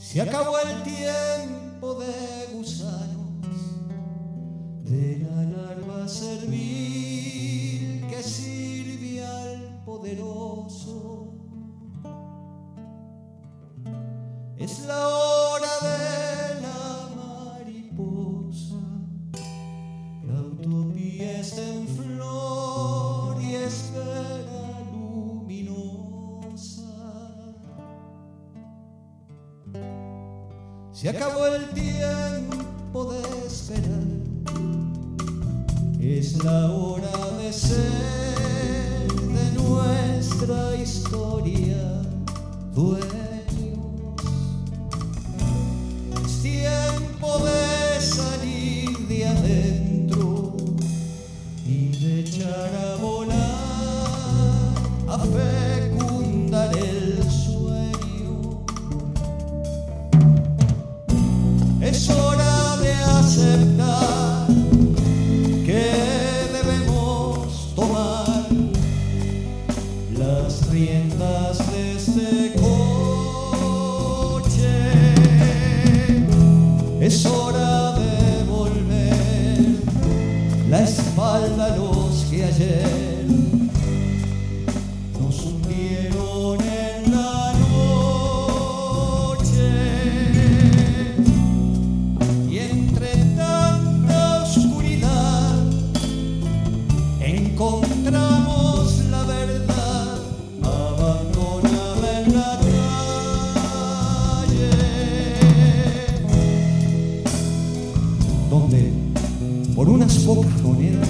Se acabó el tiempo de gusanos, de la larva servil que sirve al poderoso. Es la hora Se acabó el tiempo de esperar, es la hora de ser de nuestra historia dueños. Es hora de volver. La espalda a los que ayer donde por unas pocas monedas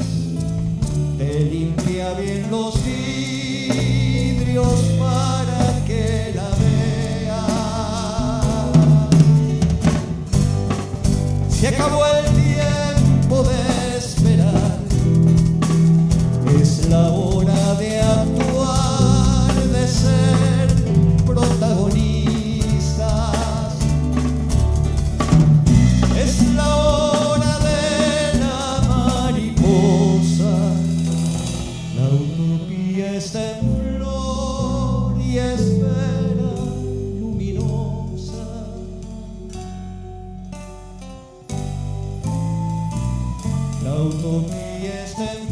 te limpia bien los vidrios para que la veas. Acabó el autopii jestem.